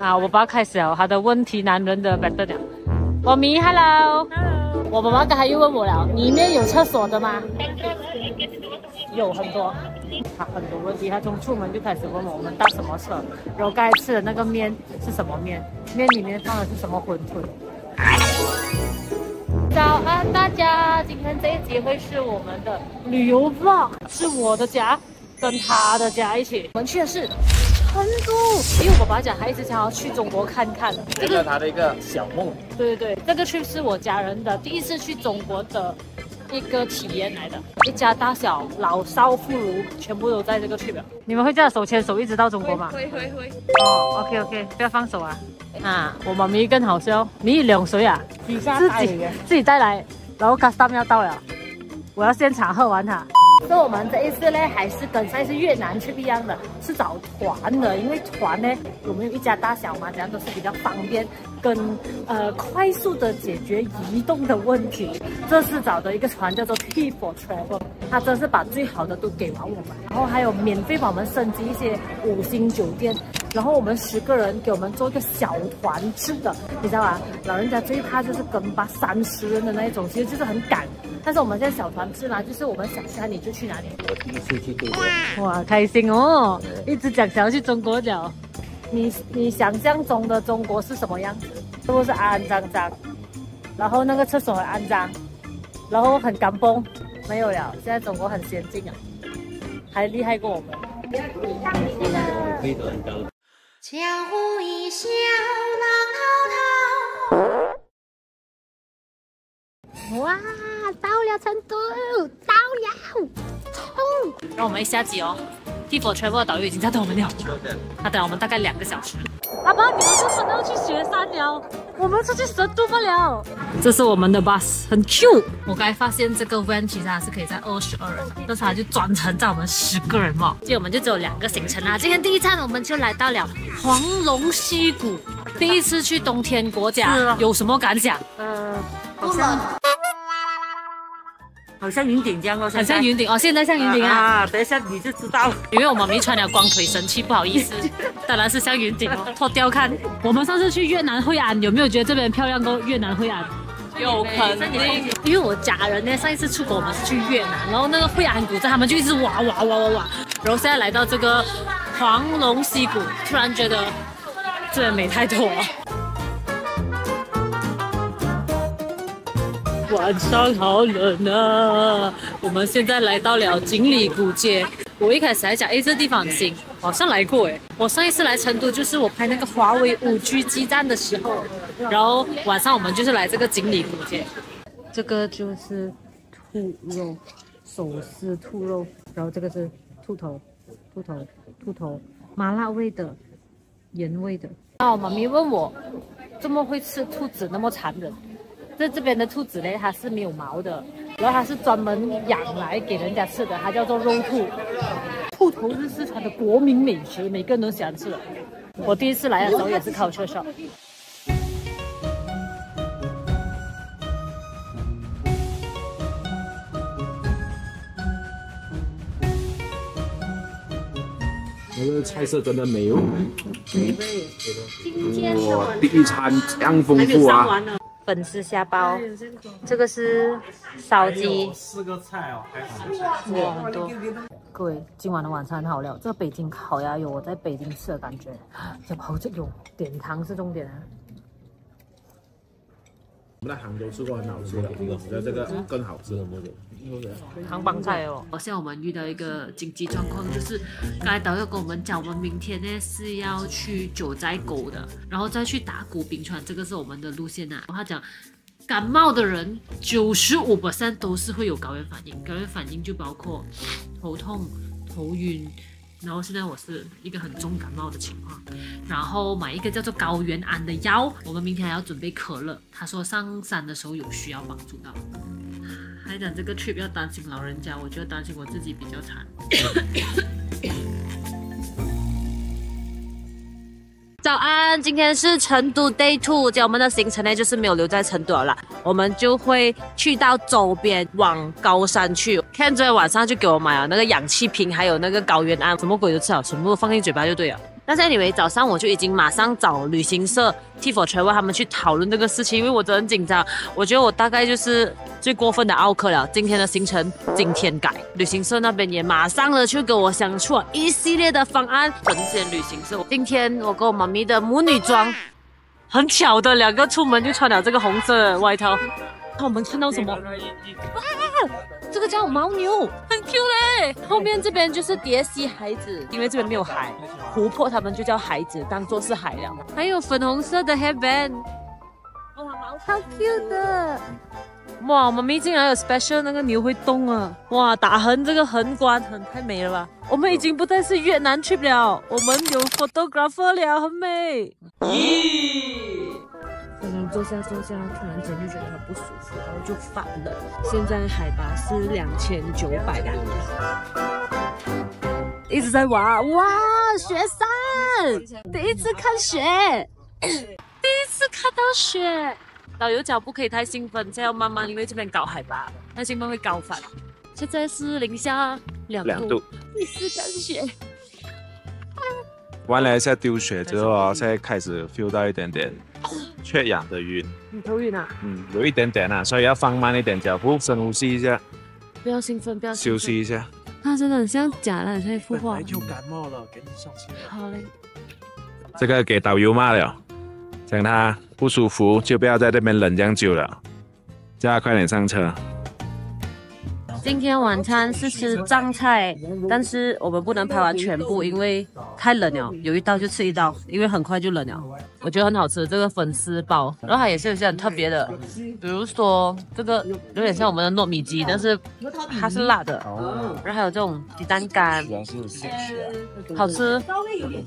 好，我爸爸开始了他的，问题男人的班长，猫咪，Hello，Hello。我爸爸刚才又问我了，里面有厕所的吗？有很多，他很多问题，他从出门就开始问我，我们搭什么车？然后刚才吃的那个面是什么面？面里面放的是什么馄饨？早安大家，今天这一集会是我们的旅游 vlog，是我的家跟他的家一起，我们去的是。成都，因为我爸讲，他一直想要去中国看看，这个他的一个小梦。对对对，这个 trip 是我家人的第一次去中国的一个体验来的，一家大小老少妇孺全部都在这个 trip 你们会这样手牵手一直到中国吗？会会会。哦，OK OK，不要放手啊！啊，我妈咪更好笑，你两岁啊？自己自己带来，然后 custom 要到了，我要先场喝完它。那我们这一次呢，还是跟上次越南去不一样的，是找团的，因为团呢，我们有一家大小嘛，这样都是比较方便，跟呃快速的解决移动的问题。这次找的一个船叫做 People Travel，他真是把最好的都给完我们，然后还有免费把我们升级一些五星酒店，然后我们十个人给我们做一个小团吃的，你知道吧？老人家最怕就是跟吧，三十人的那一种，其实就是很赶。但是我们现在小团子嘛，就是我们想去哪里就去哪里。我第一次去。哇，开心哦！一直讲想要去中国了。你你想象中的中国是什么样子？是不是肮脏脏？然后那个厕所很肮脏，然后很干崩，没有了。现在中国很先进啊，还厉害过我们。江湖一笑浪滔滔。哇，到了成都，到了，冲！让我们一下子哦。t f o r travel 的导游已经在等我们了，他等了我们大概两个小时。爸爸，你们这是要去雪山了？我们出去住都了。这是我们的 bus，很 Q。我刚发现这个 van 它是可以载二十二人，但是它就专程载我们十个人嘛。所以我们就只有两个行程啦。今天第一站我们就来到了黄龙溪谷，第一次去冬天国家，有什么感想？嗯，不冷。好像云顶样哦，很像云顶哦，现在像云顶啊！啊，等一下你就知道了，因为我们没穿了光腿神器，不好意思，当然是像云顶哦，脱掉看。我们上次去越南惠安，有没有觉得这边漂亮过越南惠安？有肯定。因为我家人呢，上一次出国我们是去越南，然后那个惠安古镇他们就一直挖挖挖挖挖，然后现在来到这个黄龙溪谷，突然觉得这边美太多了。晚上好冷啊！我们现在来到了锦里古街。我一开始还想，哎，这地方行，好像来过哎。我上一次来成都就是我拍那个华为五 G 基站的时候，然后晚上我们就是来这个锦里古街。这个就是兔肉，手撕兔肉，然后这个是兔头，兔头，兔头，麻辣味的，盐味的。那我妈咪问我，这么会吃兔子，那么残忍？这这边的兔子呢，它是没有毛的，然后它是专门养来给人家吃的，它叫做肉兔。兔头是四川的国民美食，每个人都喜欢吃。我第一次来的时候也是烤车上。那个菜色真的没有，没被。哇，第一餐这样丰富啊！粉丝虾包，这个是烧鸡。四个菜哦，还很多。各位，今晚的晚餐好了，这个北京烤鸭有我在北京吃的，感觉，好好这种，点汤是重点啊。我们在杭州吃过很好吃的，我觉得这个更好吃什么的？好像我们遇到一个紧急状况，就是刚才导游跟我们讲，我们明天呢是要去九寨沟的，然后再去打鼓冰川，这个是我们的路线呐。他讲，感冒的人九十五 percent 都是会有高原反应，高原反应就包括头痛、头晕，然后现在我是一个很重感冒的情况，然后买一个叫做高原安的药。我们明天还要准备可乐，他说上山的时候有需要帮助到。他讲这个 trip 要担心老人家，我就担心我自己比较惨。早安，今天是成都 day two，天我们的行程呢就是没有留在成都了，我们就会去到周边往高山去。看昨天晚上就给我买了那个氧气瓶，还有那个高原安，什么鬼都吃了，全部放进嘴巴就对了。但是因为早上我就已经马上找旅行社 T for Travel 他们去讨论这个事情，因为我真的很紧张，我觉得我大概就是最过分的傲客了。今天的行程今天改，旅行社那边也马上的去给我想出一系列的方案。神仙旅行社，今天我跟我妈咪的母女装，很巧的两个出门就穿了这个红色外套。看我们看到什么？哇！这个叫牦牛，很 Q 嘞。后面这边就是蝶溪孩子，因为这边没有海，湖泊，他们就叫孩子当做是海了。还有粉红色的 headband，哇，超 Q 的。哇，妈咪竟然有 special 那个牛会动啊！哇，打横这个横关很太美了吧！我们已经不再是越南 trip 了，我们有 photographer 了，很美。咦。我们坐下坐下，突然间就觉得很不舒服，然后就反了。现在海拔是两千九百米，一直在玩哇，雪山，第一次看雪，第一次看到雪。导游脚不可以太兴奋，这样慢慢，因为这边高海拔，太兴奋会高反。现在是零下两度，一次看雪。玩了一下丢雪之后啊，现在开始 feel 到一点点。缺氧的晕，你头晕啊？嗯，有一点点啊，所以要放慢一点脚步，深呼吸一下。不要兴奋，不要休息一下。他真的很像假的，很这一副画。就感冒了，赶紧上车。好嘞。这个给导游骂了，讲他不舒服就不要在这边冷这样久了，叫他快点上车。今天晚餐是吃藏菜，但是我们不能拍完全部，因为太冷了，有一道就吃一道，因为很快就冷了。我觉得很好吃，这个粉丝包，然后它也是有些很特别的，比如说这个有点像我们的糯米鸡，但是它是辣的，然后还有这种鸡蛋干，好吃。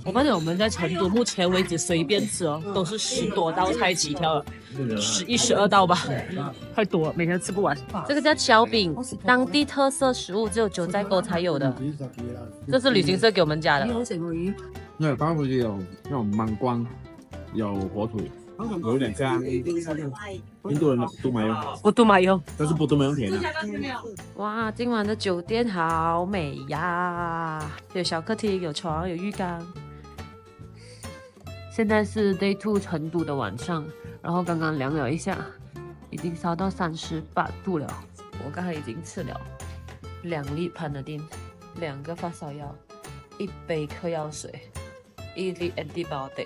我发现我们在成都目前为止随便吃哦，都是十多道菜跳了。十一十二道吧，太多，了，每天吃不完。这个叫小饼，当地特色食物，只有九寨沟才有的。这是旅行社给我们加的。那对，包括有那种芒光，有火腿，有点干。印度人都没有，我都没有，但是不都没有甜的。哇，今晚的酒店好美呀，有小客厅，有床，有浴缸。现在是 day two 成都的晚上，然后刚刚量了一下，已经烧到三十八度了。我刚才已经吃了两粒潘那丁，两个发烧药，一杯克药水，一粒 anti body，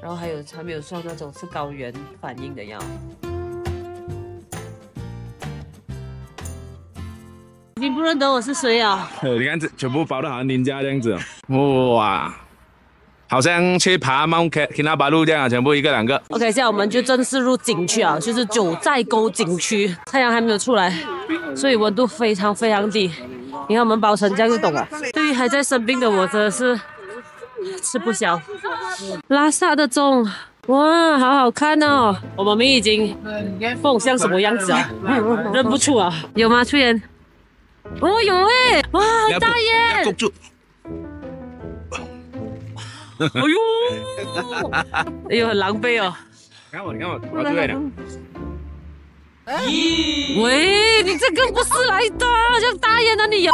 然后还有还没有算那种是高原反应的药。你不认得我是谁啊？你看这全部包得好，像人家这样子，哇。好像去爬 mountain，其路这样，全部一个两个。OK，现在我们就正式入景区啊，就是九寨沟景区。太阳还没有出来，所以温度非常非常低。你看我们包成这样就懂了。对于还在生病的我，真的是吃不消。拉萨的钟，哇，好好看哦。我们已经裂像什么样子啊？认不出啊？有吗？出人？哦有哎，哇，大爷。哎呦！哎呦，很狼狈哦！你看我，你看我，我最威了！咦？喂，你这个不是来的，好像大爷那里有。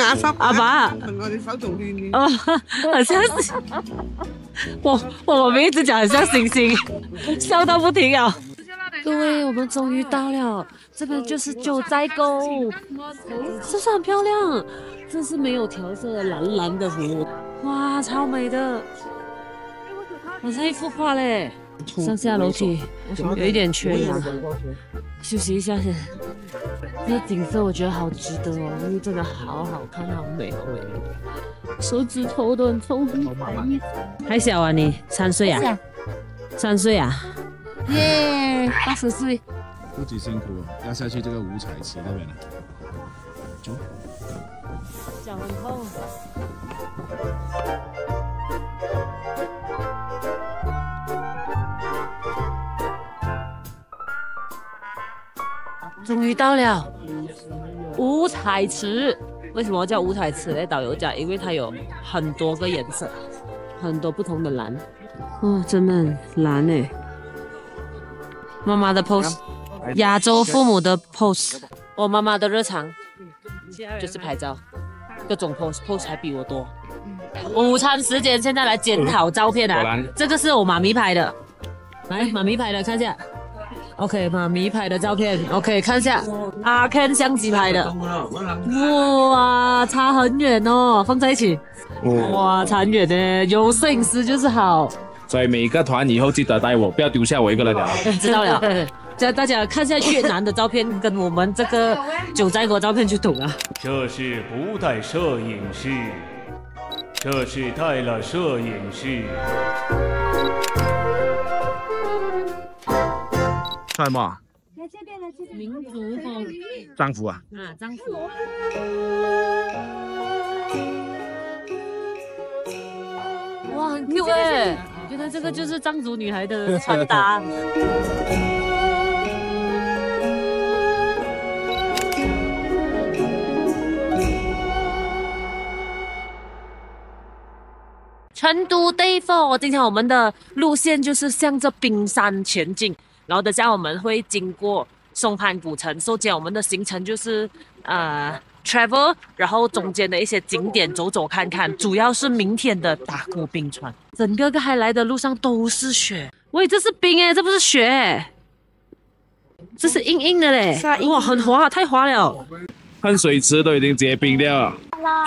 阿叔，阿伯，我你手重点点。哦，很像。我我们一直讲很像星星，笑到不停啊。各位，我们终于到了。这个就是九寨沟，是不是很漂亮？这是没有调色的蓝蓝的湖，哇，超美的，好像一幅画嘞。上下楼梯有一点缺氧，休息一下先。这景色我觉得好值得哦，因为真的好好看，好美，好美。手指头都很粗，不还小啊你，三岁啊，三岁啊，耶，八十岁。不止辛苦，要下去这个五彩池那边了。走，脚痛。终于到了五彩池，为什么叫五彩池呢？导游讲，因为它有很多个颜色，很多不同的蓝。哦，真的蓝哎！妈妈的 pose。亚洲父母的 pose，我妈妈的日常就是拍照，各种 pose，pose 还比我多。午餐时间，现在来检讨照片啊！这个是我妈咪拍的，来，妈咪拍的，看一下。OK，妈咪拍的照片，OK，看一下。阿 Ken 相机拍的，哇，差很远哦，放在一起，哇，差很远呢，有摄影师就是好。所以每个团以后记得带我，不要丢下我一个人了。知道了。大家看一下越南的照片，跟我们这个九寨沟照片就懂了。这是不带摄影师，这是带了摄影师。帅吗？民族风。藏族啊？啊，藏族。哇，很 Q 哎、我 e 觉得这个就是藏族女孩的穿搭。成都 Day Four，今天我们的路线就是向着冰山前进，然后等下我们会经过松潘古城。首先，我们的行程就是呃 Travel，然后中间的一些景点走走看看，主要是明天的大骨冰川。整个个还来的路上都是雪，喂，这是冰哎，这不是雪，这是硬硬的嘞，哇，很滑，太滑了。喷水池都已经结冰掉了。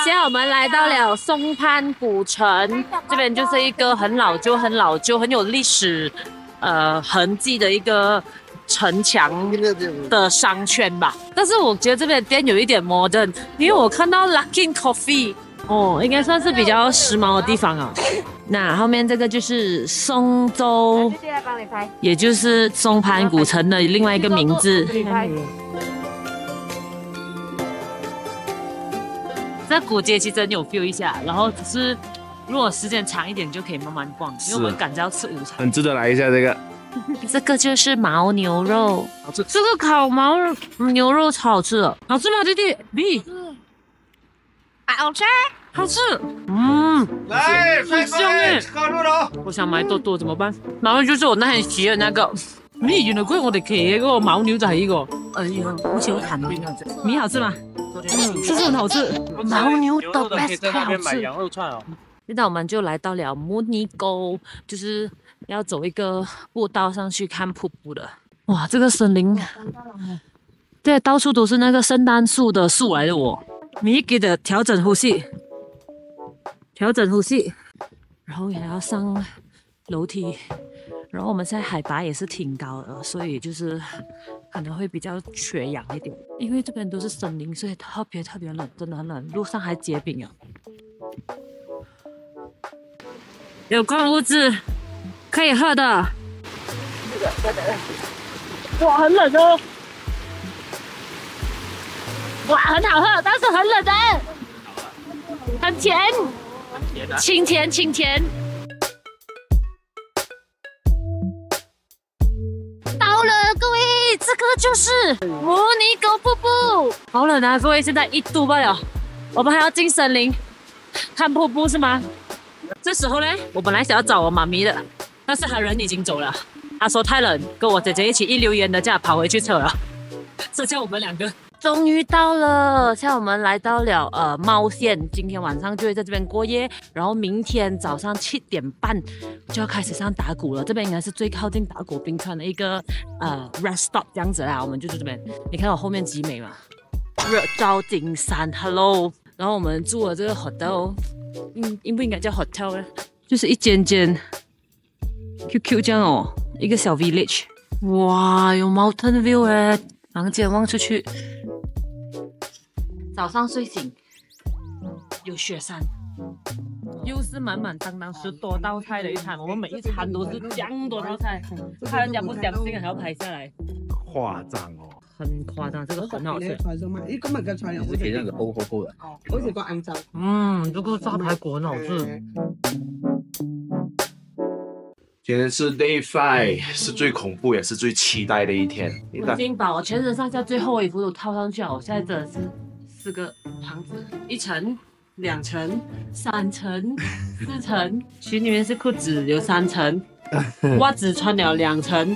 现在我们来到了松潘古城，这边就是一个很老旧、很老旧、很有历史，呃，痕迹的一个城墙的商圈吧。但是我觉得这边店有一点魔怔，因为我看到 Luckin Coffee，哦，应该算是比较时髦的地方啊。那后面这个就是松州，也就是松潘古城的另外一个名字。在古街其实有 feel 一下，然后只是如果时间长一点就可以慢慢逛，因为我们赶着要吃午餐。很值得来一下这个，这个就是牦牛肉，好吃。这个烤牦牛肉超好吃，的，好吃吗，弟弟？好好吃。好吃。嗯。来，很香嘞，吃牛肉我想买多多怎么办？难道就是我那天提的那个？你有点贵，我得去那个牦牛宰一个。哎呦，我去弹馋了。米好吃吗？嗯，真的很好吃，牦牛的 best 太好吃。现在我们就来到了摩尼沟，就是要走一个步道上去看瀑布的。哇，这个森林，对，到处都是那个圣诞树的树来的哦。米给的调整呼吸，调整呼吸，然后也要上楼梯。然后我们现在海拔也是挺高的，所以就是可能会比较缺氧一点。因为这边都是森林，所以特别特别冷，真的很冷。路上还结冰啊！有矿物质，可以喝的。哇，很冷哦！哇，很好喝，但是很冷的。很甜，清甜清甜。这就是摩尼狗瀑布，好冷啊！各位，现在一度罢了。我们还要进森林看瀑布是吗？这时候呢，我本来想要找我妈咪的，但是她人已经走了，她说太冷，跟我姐姐一起一溜烟的这样跑回去扯了，剩下我们两个。终于到了，现在我们来到了呃茂县，今天晚上就会在这边过夜，然后明天早上七点半就要开始上打鼓了。这边应该是最靠近打鼓冰川的一个呃 rest stop 这样子啦，我们就住这边。你看我后面几美嘛，日照金山，hello。然后我们住的这个 hotel，应应不应该叫 hotel？呢？就是一间间，QQ 这样哦，一个小 village，哇，有 mountain view 哎。房间望出去，早上睡醒有雪山，又是满满当当十多道菜的一餐，我们每一餐都是这样多道菜，看人家不相信还要拍下来，夸张哦，很夸张，这个很好吃。你都买，咦，今日嘅菜又系点样子，欧厚厚的，哦，好似个硬炸。嗯，这个炸排骨很好吃。今天是 Day Five，是最恐怖也是最期待的一天。我已经把我全身上下最后一服都套上去了。我现在这是四个膀子，一层、两层、三层、四层。裙里面是裤子，有三层，袜子穿了两层，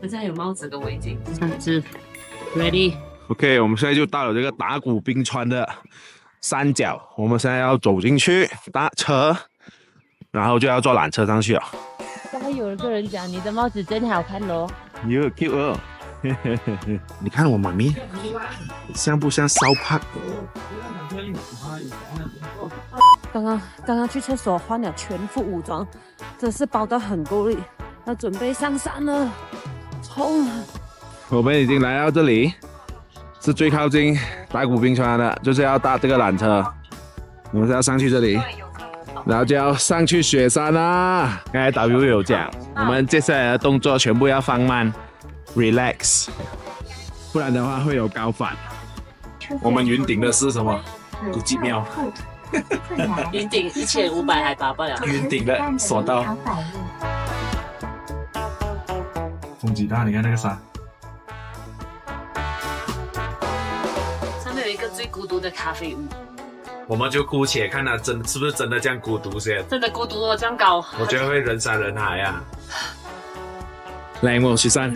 现在还有帽子跟围巾。三只 Ready？OK，我们现在就到了这个达古冰川的山脚，我们现在要走进去。搭车。然后就要坐缆车上去啊！刚有一个人讲你的帽子真好看哦，你 t Q 哦。你看我妈咪像不像烧帕？刚刚刚刚去厕所换了全副武装，真是包得很够力，要准备上山了，冲！我们已经来到这里，是最靠近白骨冰川的，就是要搭这个缆车，我们是要上去这里。然后就要上去雪山啦！刚才游有讲，我们接下来的动作全部要放慢，relax，不然的话会有高反。我们云顶的是什么？古迹庙。云顶一千五百还达不了。云顶的索道。风极大，你看那个山。上面有一个最孤独的咖啡屋。我们就姑且看他真是不是真的这样孤独先。真的孤独哦，这样搞，我觉得会人山人海啊。来，我们雪山，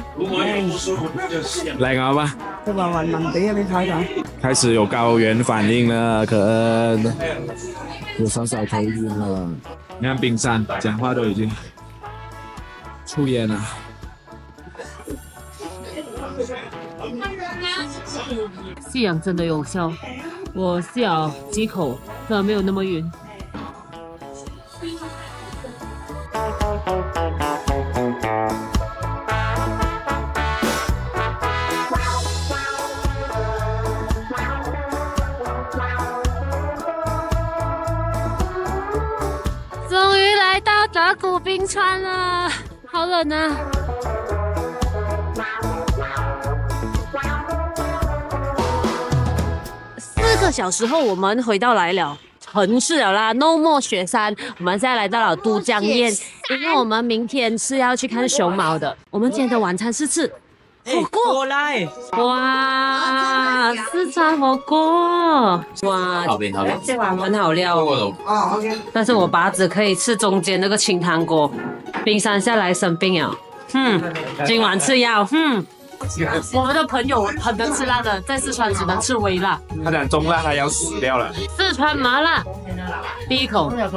来，牛吧。这把玩问题还没开始。开始有高原反应了，可有稍稍头晕了。你看，冰山讲话都已经吐烟了。吸氧真的有效。我咬几口，那没有那么晕。终于来到达古冰川了，好冷啊！个小时后，我们回到来了城市了啦，more 雪山，我们在来到了都江堰，因为我们明天是要去看熊猫的。我们今天的晚餐是吃火锅，哇，四川火锅，哇，好冰好冰，这碗很好料，哦 o k 但是我爸只可以吃中间那个清汤锅，冰山下来生病啊，哼，今晚吃药，哼。我们的朋友很能吃辣的，在四川只能吃微辣。他讲中辣，他要死掉了。四川麻辣，第一口。哇，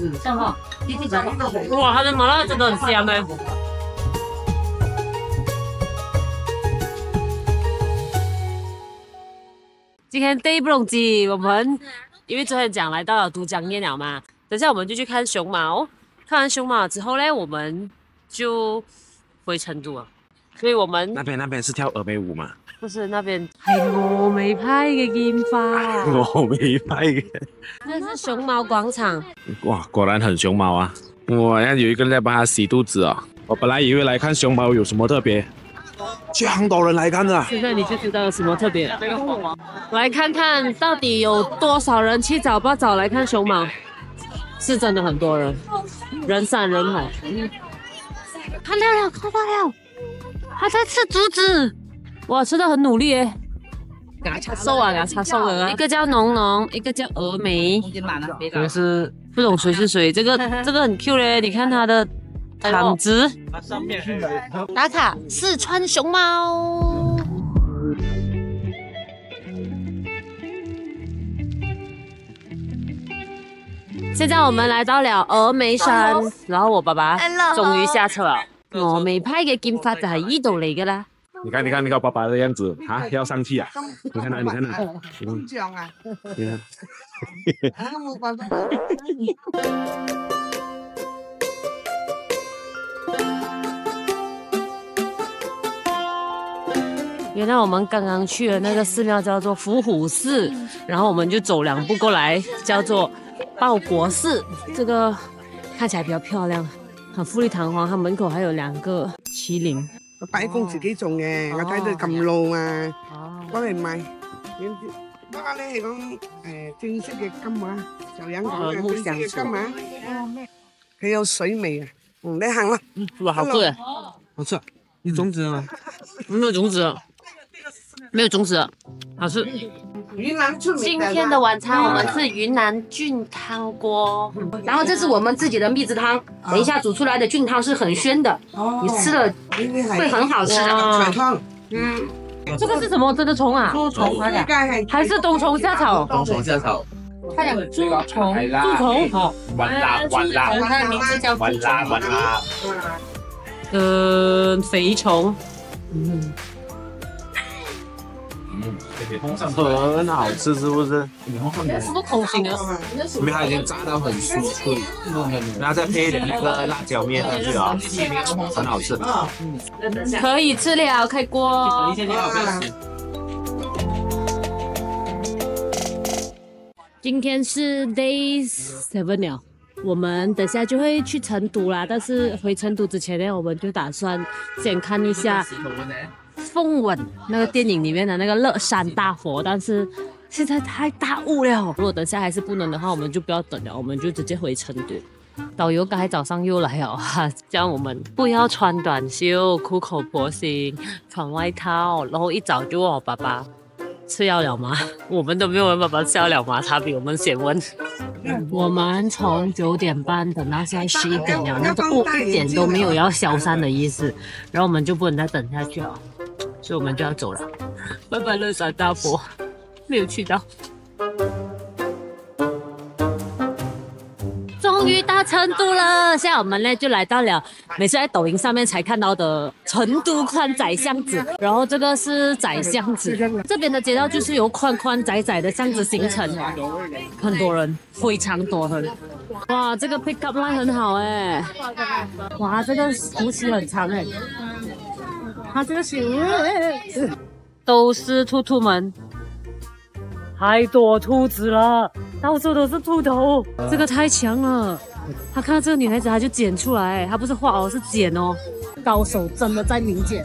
真哇，他的麻辣真的很香呢。今天第一不容易，我们因为昨天讲来到了都江堰了嘛，等下我们就去看熊猫。看完熊猫之后嘞，我们就回成都了。所以我们那边那边是跳峨眉舞嘛？不是那边，峨眉派嘅烟花。峨眉派嘅。那是熊猫广场。哇，果然很熊猫啊！哇，有一个在帮他洗肚子啊！我本来以为来看熊猫有什么特别，这样多人来看的。现在你就知道有什么特别。来看看到底有多少人去找不找来看熊猫？是真的很多人。人山人海，看到了看到了，还在吃竹子，哇，吃的很努力诶，给他插瘦啊，给他插瘦啊，一个叫浓浓，一个叫峨眉，这是不懂谁是谁，这个 这个很 Q 嘞，你看他的躺姿，打卡四川熊猫。现在我们来到了峨眉山，然后我爸爸终于下车了。峨眉派嘅剑法就系印度嚟噶啦！你看，你看，你看爸爸的样子，啊，要上去啊！你看那，你看那。膨胀啊！你看。啊，哈哈哈原来我们刚刚去的那个寺庙叫做伏虎寺，然后我们就走两步过来，叫做。报国寺，这个看起来比较漂亮，很富丽堂皇。它门口还有两个麒麟。我伯公自己种嘅。我睇到咁老啊！哦，攞嚟卖。咁不过咧，系讲诶正式嘅金花，就养嗰个正式嘅金花。佢有水味啊！嗯，你行啦。嗯，唔好食。好吃。有种子啊？没有种子。没有种子，好吃。云南名。今天的晚餐我们是云南菌汤锅，然后这是我们自己的秘制汤，等一下煮出来的菌汤是很鲜的，你吃了会很好吃的。菌嗯，这个是什么？这个虫啊？猪虫，还是冬虫夏草？冬虫夏草。还有猪虫，猪虫，好，蚊子，蚊子，它的名字叫完子。嗯，肥虫，嗯。很好吃，是不是？什么空心的？里面它已经炸到很酥脆，然后再配一点那个辣椒面上去啊，很好吃。可以吃了，开锅。今天是 days e v e n 了，我们等下就会去成都啦。但是回成都之前呢，我们就打算先看一下。风吻那个电影里面的那个乐山大佛，但是现在太大雾了。如果等下还是不能的话，我们就不要等了，我们就直接回成都。导游刚才早上又来了哈，叫我们不要穿短袖，苦口婆心穿外套。然后一早就问我爸爸吃药了吗？我们都没有问爸爸吃药了吗？他比我们先问。我们从九点半等到现在十一点了，那都一点都没有要消散的意思，然后我们就不能再等下去了。所以我们就要走了，拜拜，乐山大佛，没有去到。终于到成都了，现在我们呢就来到了每次在抖音上面才看到的成都宽窄巷子，然后这个是窄巷子，这边的街道就是由宽宽窄窄的巷子形成，很多人，非常多很。哇，这个 pickup line 很好哎，哇，这个呼吸很长哎。他这个熊，都是兔兔们，太多兔子了，到处都是兔头，这个太强了。他看到这个女孩子，他就剪出来，他不是画哦，是剪哦，高手真的在明剪。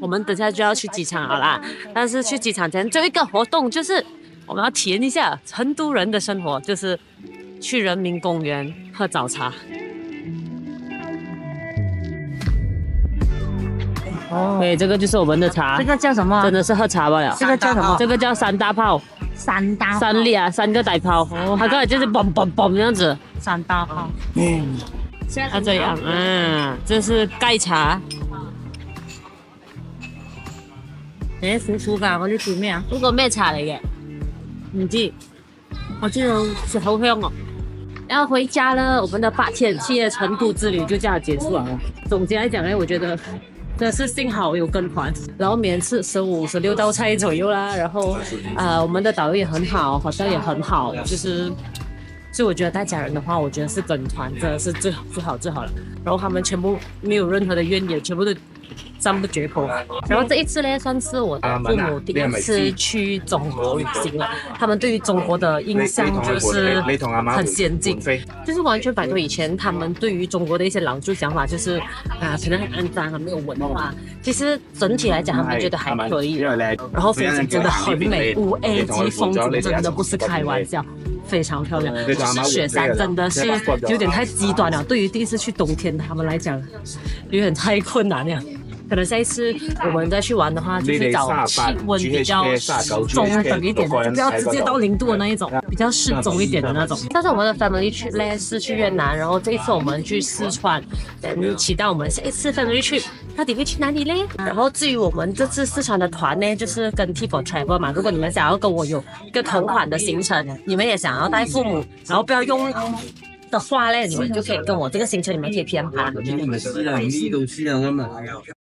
我们等下就要去机场，好啦。但是去机场前就一个活动，就是我们要体验一下成都人的生活，就是去人民公园喝早茶。哦。对，这个就是我们的茶。这个叫什么？真的是喝茶吧了。这个叫什么？这个叫三大炮。三大。三粒啊，三个大炮。哦。它刚才就是嘣嘣嘣这样子。三大。嗯。它这样，嗯，这是盖茶。诶，苦苦噶，我呢煮咩啊？嗰个咩茶嚟嘅？唔知，我知道是好香哦。然后回家啦，我们的八天夜成都之旅就这样结束了。总结来讲咧，我觉得，真是幸好有跟团。然后面食十五十六道菜左右啦。然后，啊，我们的导游也很好，好像也很好，就是，所以我觉得带家人的话，我觉得是跟团，真的是最好最好最好啦。然后他们全部没有任何的怨言，全部都。赞不绝口。然后这一次呢，算是我父母第一次去中国旅行了。他们对于中国的印象就是很先进，就是完全摆脱以前他们对于中国的一些老旧想法，就是啊，可能很肮脏，很没有文化。其实整体来讲，他们觉得还可以。然后风景真的很美，五 A 级风景真的不是开玩笑，非常漂亮。可是雪山真的是有点太极端了，对于第一次去冬天他们来讲，有点太困难了。可能下一次我们再去玩的话，就是找气温比较适中等一点的，不要直接到零度的那一种，比较适中一点的那种。但是我们的 family 去呢是去越南，然后这一次我们去四川，等期待我们下一次 family 去到底会去哪里嘞？然后至于我们这次四川的团呢，就是跟 t i c o travel 嘛。如果你们想要跟我有一个同款的行程，你们也想要带父母，然后不要用的话呢，你们就可以跟我这个行程你们可以偏去